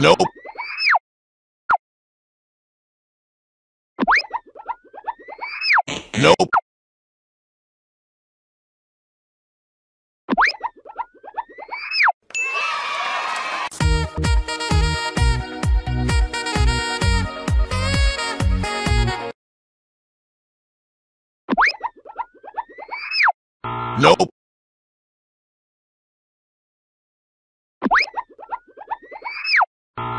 Nope. Nope. Nope.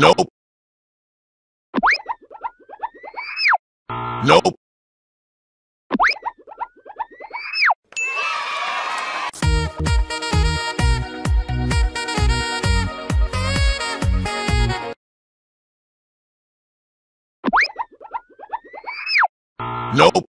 Nope. Nope. Nope.